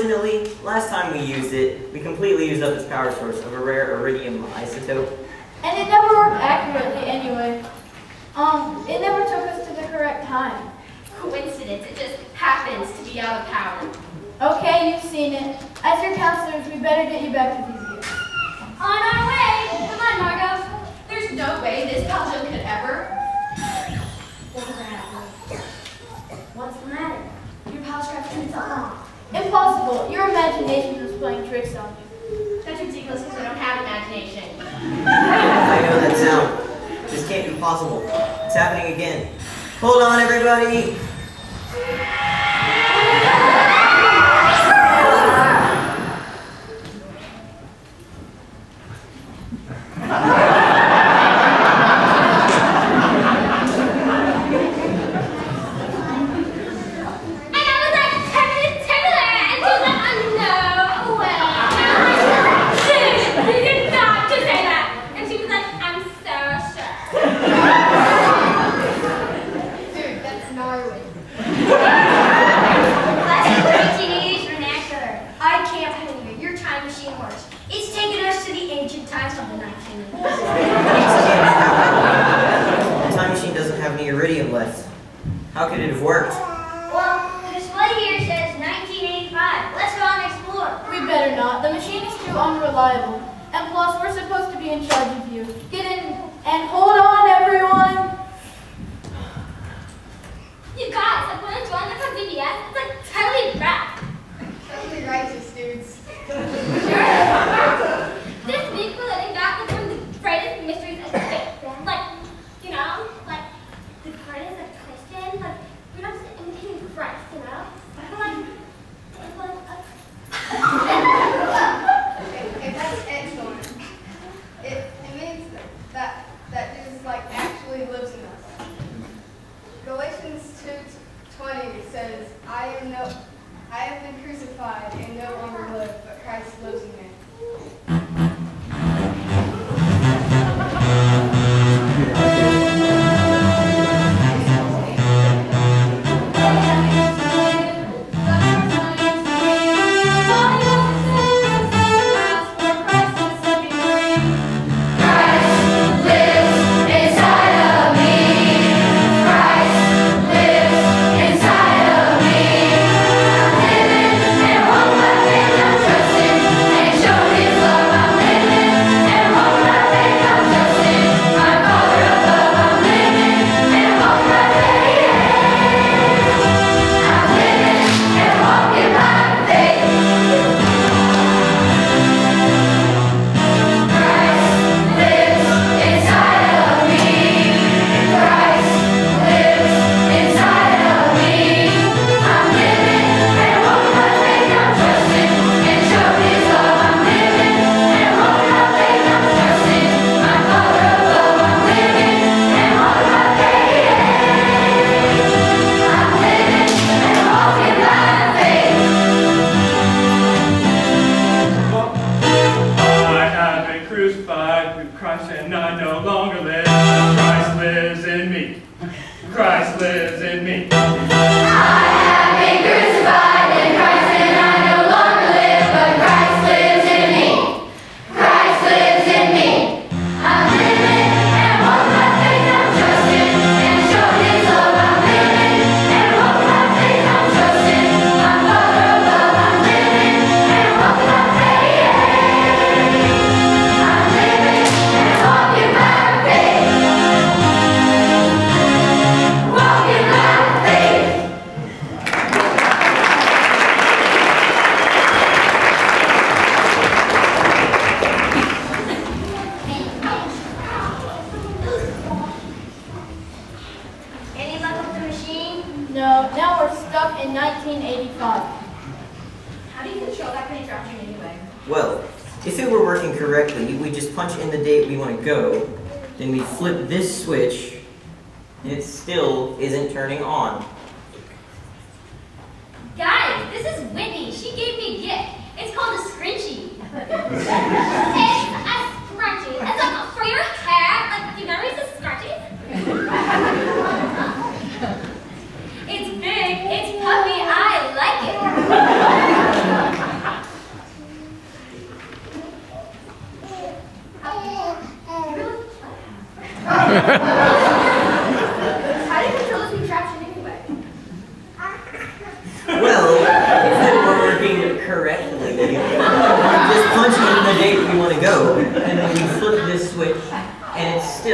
Unfortunately, last time we used it, we completely used up its power source of a rare iridium isotope. And it never worked accurately anyway. Um, it never took us to the correct time. Coincidence, it just happens to be out of power. Okay, you've seen it. As your counselors, we better get you back to these gears. On our way! Come on, Margot. There's no way this puzzle could ever... What's the matter? Your power structure is its. Impossible. Your imagination is playing tricks on you. That's ridiculous because I don't have imagination. I know that sound. This can't be possible. It's happening again. Hold on, everybody. Ha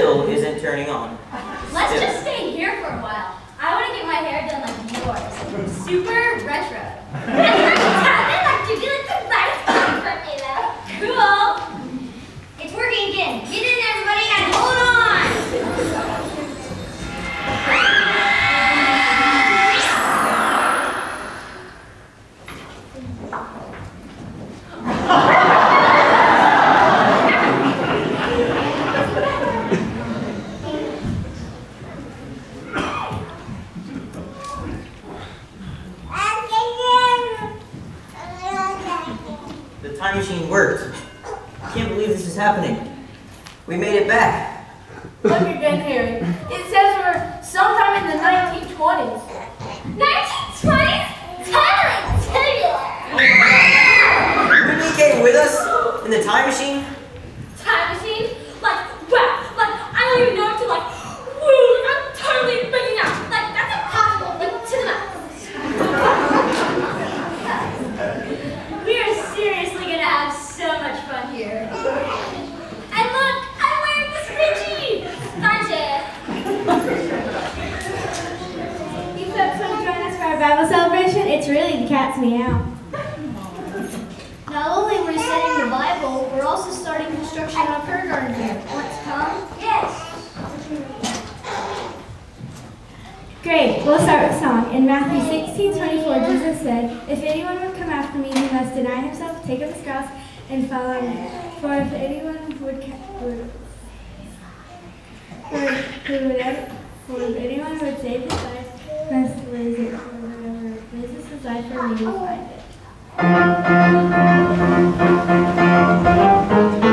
still isn't turning on. Let's still. just stay here for a while. I want to get my hair done like yours. Super retro. Cool. It's working again. Get survival celebration, it's really the cat's meow. Not only we're studying the Bible, we're also starting construction on our garden here. Want to come? Yes. Great. We'll start with song. In Matthew 16, 24, Jesus said, If anyone would come after me, he must deny himself, take up his cross, and follow me. For if anyone would, would for, who would ever, for if anyone would save his life, must lose it cipher when you find it.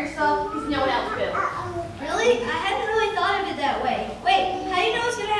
yourself because no one else will. Really? I hadn't really thought of it that way. Wait, how do you know it's going to happen?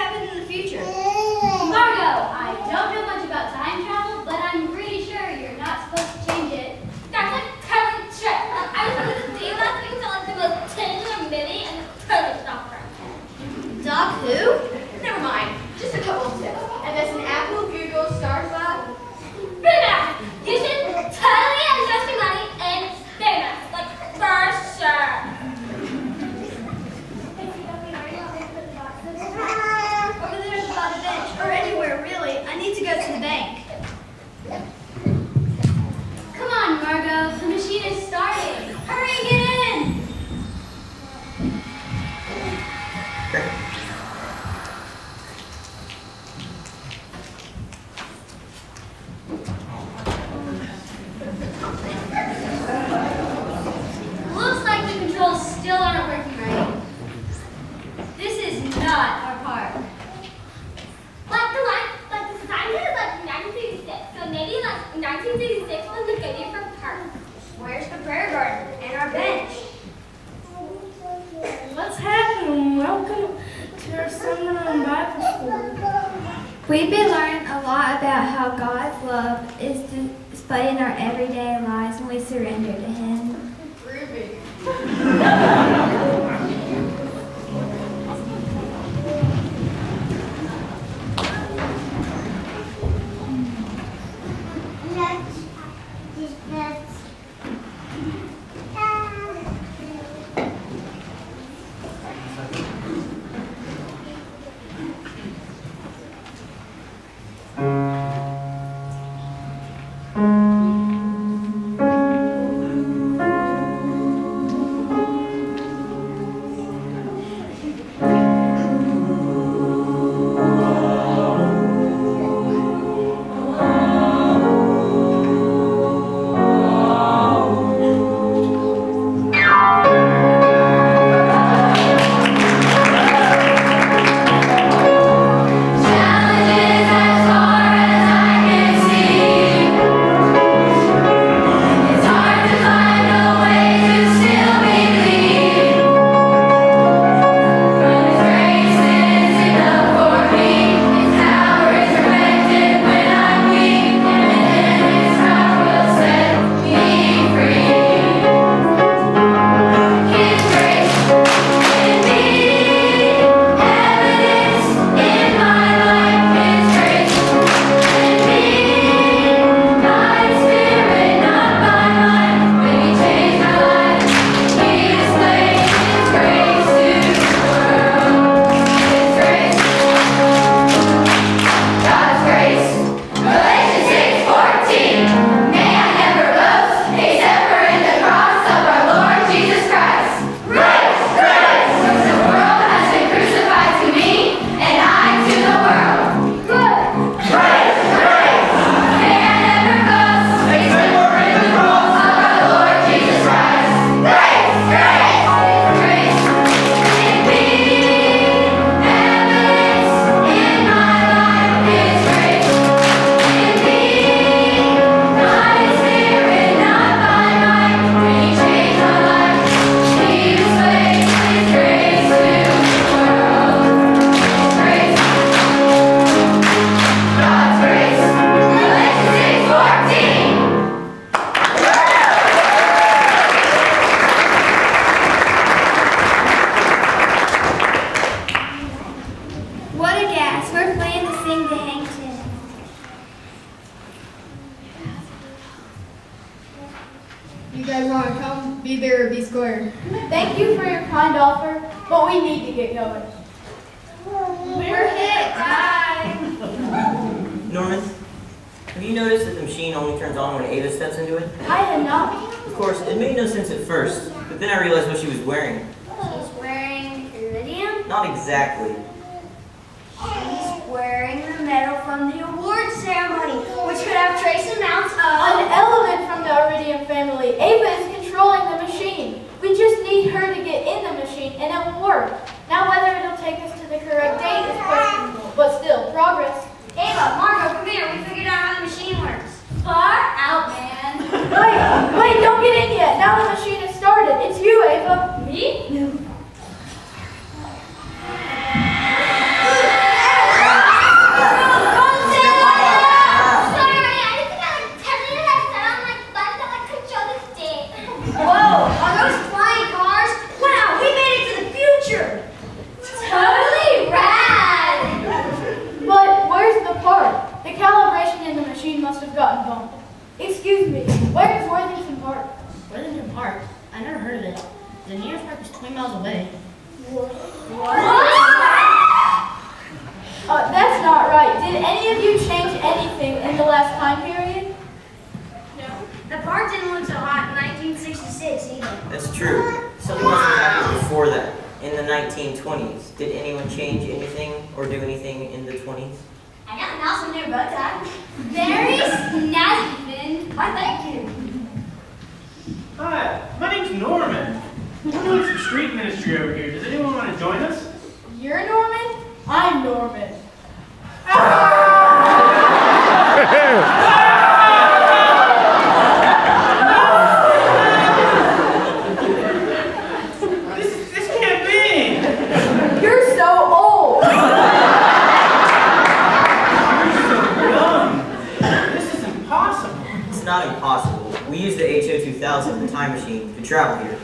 time machine to travel here.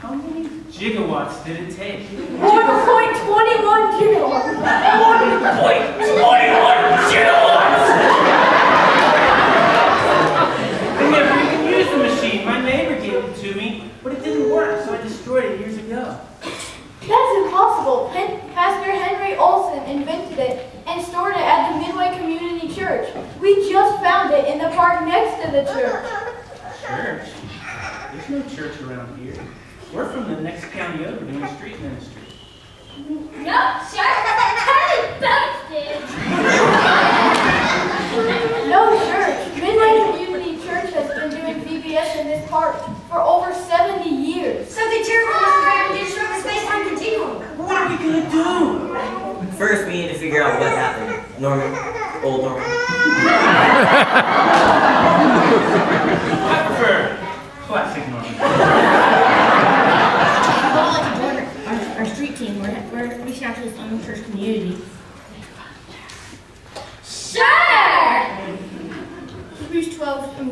How many gigawatts did it take?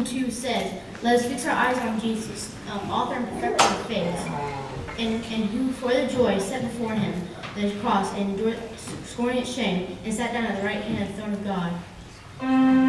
2 says, Let us fix our eyes on Jesus, um, author and perfecter of faith, and, and who, for the joy set before him, the cross, and endured, scorning its shame, and sat down at the right hand of the throne of God.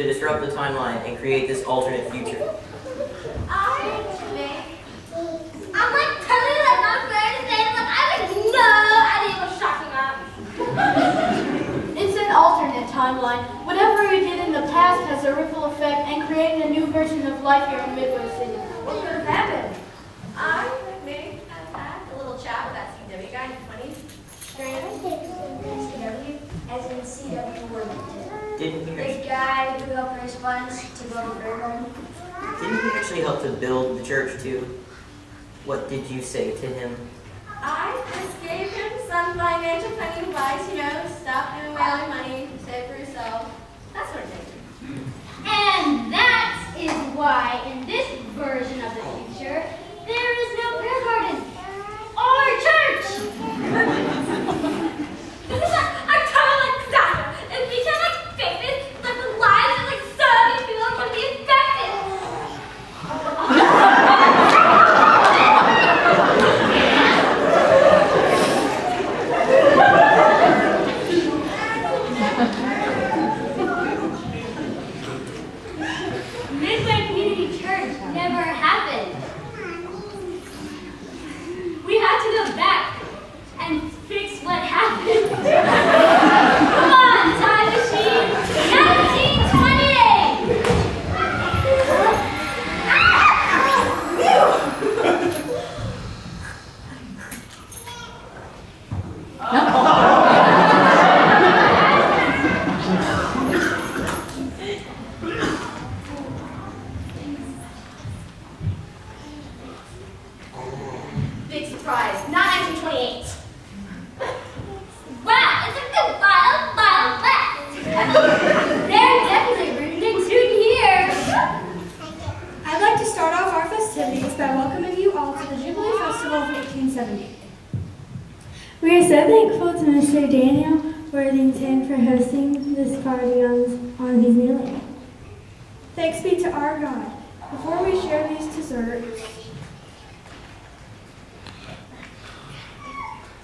to disrupt the timeline and create this alternate future. funds to build Urban. Didn't you actually help to build the church too? What did you say to him? I just gave him some financial planning advice, you know, stop giving away all your money, save for yourself, that sort of thing. And that is why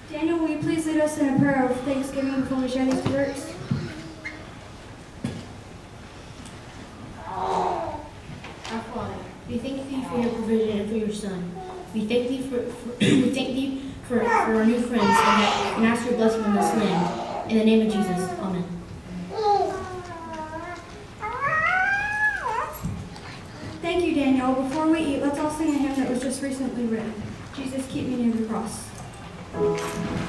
Daniel, will you please lead us in a prayer of thanksgiving before we share these words? Our Father, we thank thee for your provision and for your Son. We thank thee for, for we thank thee for, for our new friends and, that, and ask your blessing on this land. In the name of Jesus, Amen. Thank you, Daniel. Before we eat, let's all sing a hymn that was just recently written. Jesus, keep me near the cross. Thank you.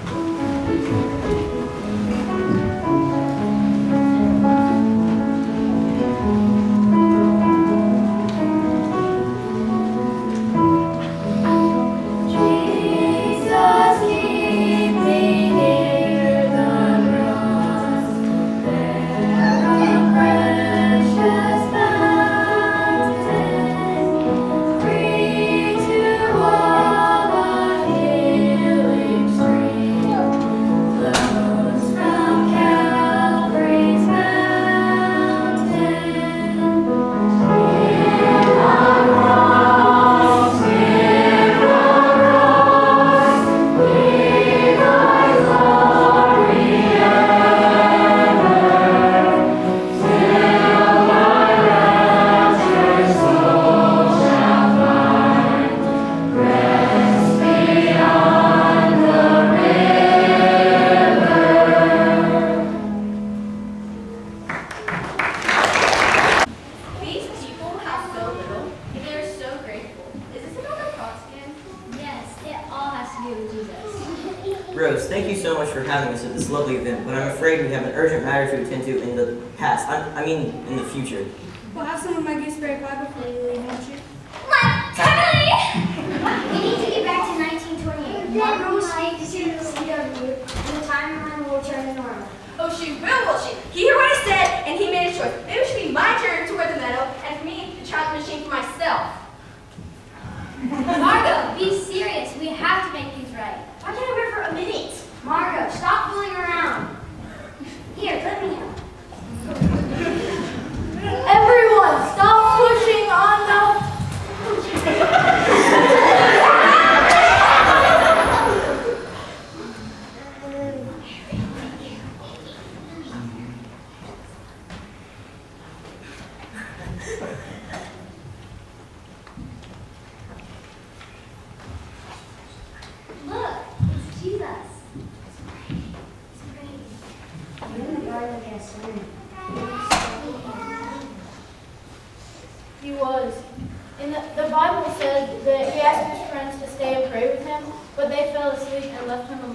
Left him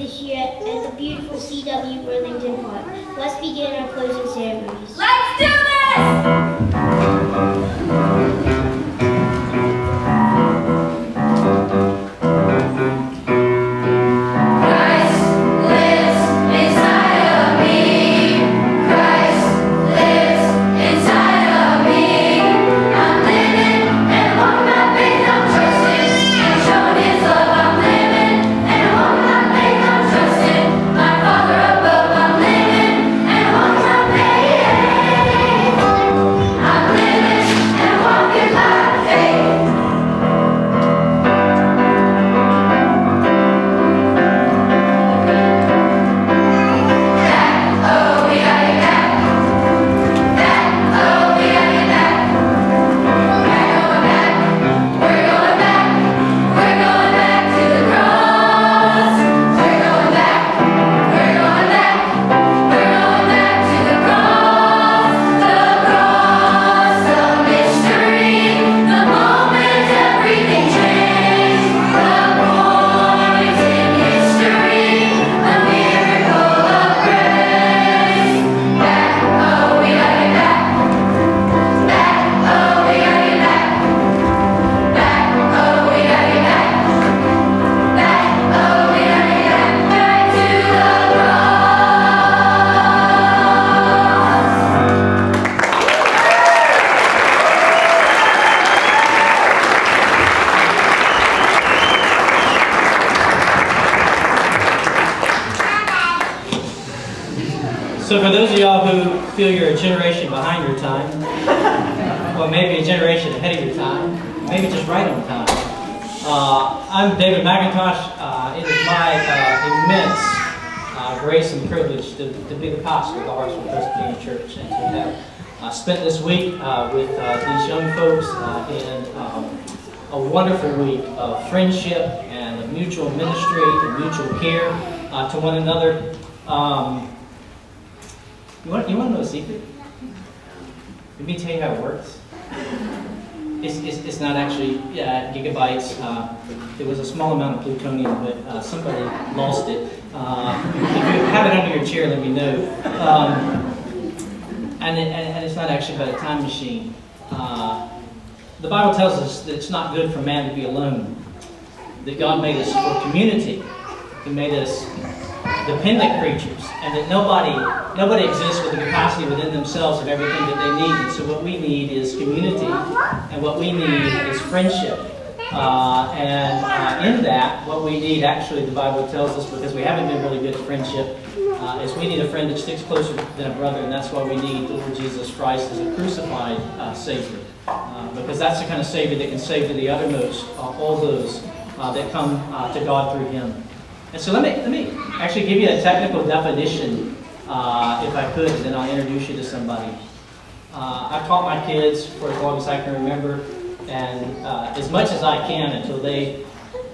this year at, the beautiful CW Burlington Park. Let's begin our closing ceremonies. Let's do this! You're a generation behind your time, or maybe a generation ahead of your time, maybe just right on time, uh, I'm David McIntosh. Uh, it is my uh, immense uh, grace and privilege to, to be the pastor of the Hartsville Presbyterian Church and to have uh, spent this week uh, with these young folks in um, a wonderful week of friendship and of mutual ministry and mutual care to one another. Um, to know a secret? Let me tell you how it works. It's, it's, it's not actually gigabytes. Uh, it was a small amount of plutonium, but uh, somebody lost it. Uh, if you have it under your chair, let me know. Um, and, it, and it's not actually about a time machine. Uh, the Bible tells us that it's not good for man to be alone. That God made us for community. He made us dependent creatures, and that nobody nobody exists with the capacity within themselves of everything that they need. And so what we need is community, and what we need is friendship. Uh, and uh, in that, what we need, actually, the Bible tells us, because we haven't been really good at friendship, uh, is we need a friend that sticks closer than a brother, and that's why we need the Lord Jesus Christ as a crucified uh, Savior. Uh, because that's the kind of Savior that can save to the uttermost uh, all those that come to God through Him. And so let me, let me actually give you a technical definition, uh, if I could, and then I'll introduce you to somebody. Uh, I've taught my kids for as long as I can remember, and uh, as much as I can until they,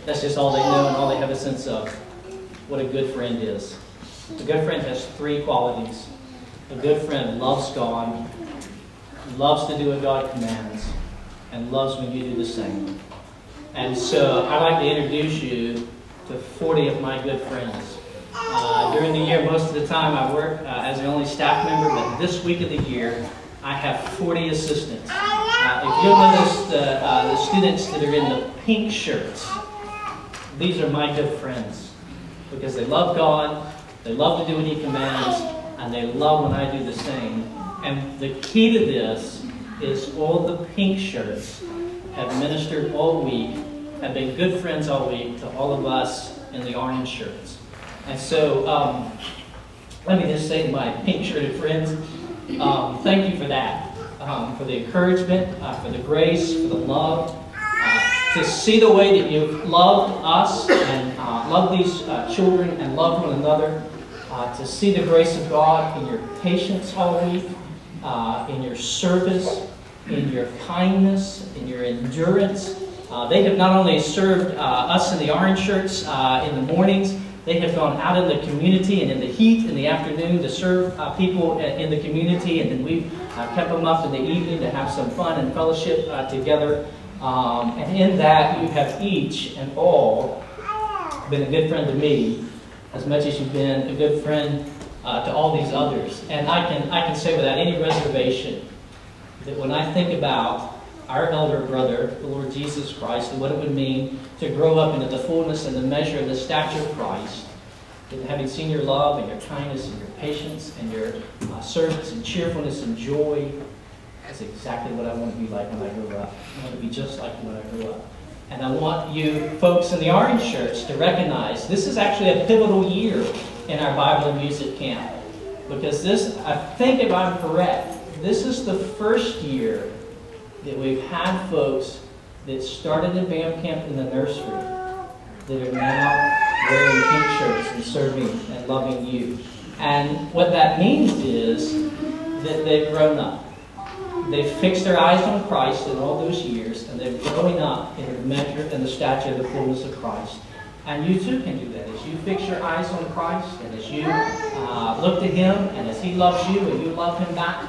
that's just all they know and all they have a sense of what a good friend is. A good friend has three qualities. A good friend loves God, loves to do what God commands, and loves when you do the same. And so I'd like to introduce you to 40 of my good friends. Uh, during the year, most of the time I work uh, as the only staff member, but this week of the year, I have 40 assistants. Uh, if you'll notice the, uh, the students that are in the pink shirts, these are my good friends because they love God, they love to do what He commands, and they love when I do the same. And the key to this is all the pink shirts have ministered all week, have been good friends all week to all of us in the orange shirts. And so, um, let me just say to my pink shirted friends, um, thank you for that. Um, for the encouragement, uh, for the grace, for the love. Uh, to see the way that you've loved us and uh, loved these uh, children and loved one another. Uh, to see the grace of God in your patience all week, in your service, in your kindness, in your endurance, Uh, they have not only served uh, us in the orange shirts uh, in the mornings, they have gone out in the community and in the heat in the afternoon to serve uh, people in the community, and then we've kept them up in the evening to have some fun and fellowship together. Um, and in that, you have each and all been a good friend to me, as much as you've been a good friend uh, to all these others. And I can, I can say without any reservation that when I think about our elder brother, the Lord Jesus Christ, and what it would mean to grow up into the fullness and the measure of the stature of Christ, having seen your love and your kindness and your patience and your uh, service and cheerfulness and joy, that's exactly what I want to be like when I grow up. I want to be just like when I grow up. And I want you folks in the orange shirts to recognize this is actually a pivotal year in our Bible and music camp. Because this, I think if I'm correct, this is the first year that we've had folks that started in BAM camp in the nursery that are now wearing pink shirts and serving and loving you. And what that means is that they've grown up. They've fixed their eyes on Christ in all those years, and they're growing up in the measure and the stature of the fullness of Christ. And you too can do that. As you fix your eyes on Christ, and as you uh, look to Him, and as He loves you, and you love Him back,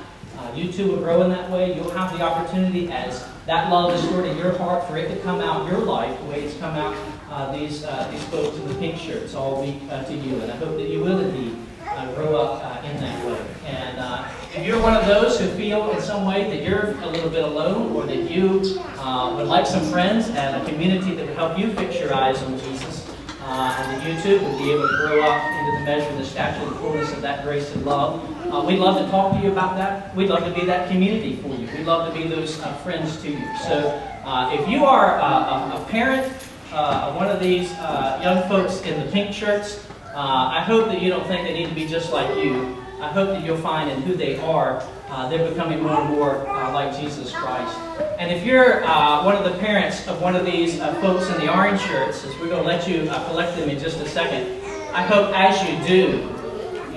you too will grow in that way. You'll have the opportunity as that love is stored in your heart for it to come out your life the way it's come out uh, these, uh, these folks in the pink shirts all week uh, to you. And I hope that you will indeed uh, grow up uh, in that way. And uh, if you're one of those who feel in some way that you're a little bit alone or that you would like some friends and a community that would help you fix your eyes on Jesus, and that you too would be able to grow up into the measure and the stature and fullness of that grace and love. Uh, we'd love to talk to you about that. We'd love to be that community for you. We'd love to be those uh, friends to you. So uh, if you are a, a parent uh, of one of these uh, young folks in the pink shirts, I hope that you don't think they need to be just like you. I hope that you'll find in who they are, they're becoming more and more like Jesus Christ. And if you're uh, one of the parents of one of these uh, folks in the orange shirts, as we're going to let you uh, collect them in just a second, I hope as you do,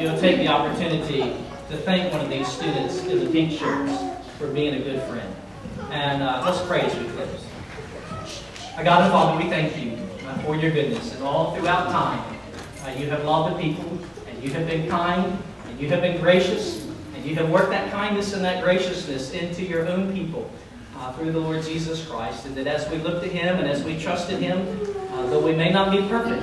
you'll take the opportunity to thank one of these students in the pink shirts for being a good friend. And uh, let's pray as we close. Our God and Father, we thank you uh, for your goodness. And all throughout time, uh, you have loved the people, and you have been kind, and you have been gracious, and you have worked that kindness and that graciousness into your own people uh, through the Lord Jesus Christ. And that as we look to Him and as we trust in Him, uh, though we may not be perfect,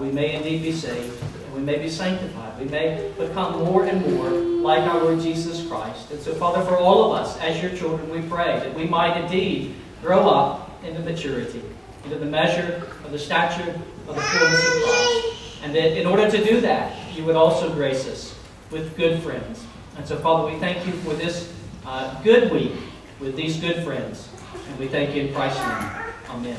we may indeed be saved. And we may be sanctified. We may become more and more like our Lord Jesus Christ. And so, Father, for all of us as your children, we pray that we might indeed grow up into maturity, into the measure of the stature of the fullness of Christ. And that in order to do that, you would also grace us with good friends. And so, Father, we thank you for this uh, good week with these good friends. And we thank you in Christ's name. Amen.